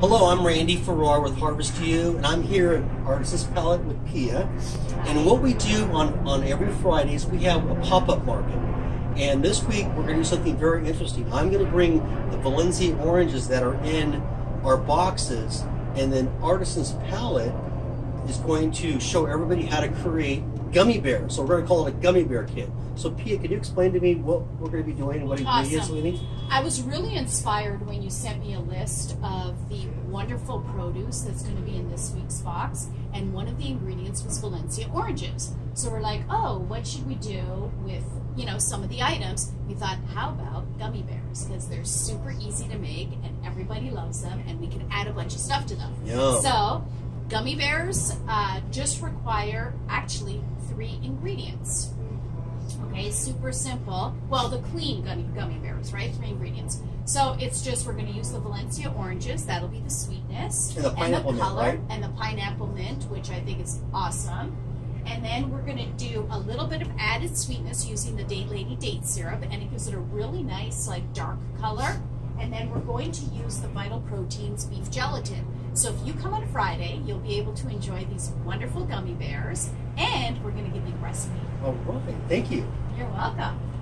Hello, I'm Randy Farrar with Harvest2U, and I'm here at Artisans Palate with Pia. And what we do on, on every Friday is we have a pop-up market. And this week, we're going to do something very interesting. I'm going to bring the Valencia oranges that are in our boxes, and then Artisans Palate is going to show everybody how to create gummy bears. So we're going to call it a gummy bear kit. So Pia, can you explain to me what we're going to be doing and what ingredients we need? I was really inspired when you sent me a list of the wonderful produce that's going to be in this week's box, and one of the ingredients was Valencia oranges. So we're like, oh, what should we do with you know some of the items? We thought, how about gummy bears because they're super easy to make and everybody loves them, and we can add a bunch of stuff to them. Yum. So gummy bears uh, just require actually three ingredients. Okay, super simple. Well, the clean gummy, gummy bears, right? Three ingredients. So it's just we're going to use the Valencia oranges. That'll be the sweetness And the pineapple mint, color right? and the pineapple mint, which I think is awesome. And then we're going to do a little bit of added sweetness using the Date Lady date syrup, and it gives it a really nice, like dark color. And then we're going to use the Vital Proteins beef gelatin. So if you come on Friday, you'll be able to enjoy these wonderful gummy bears, and we're going to give you the recipe. All right, thank you. You're welcome.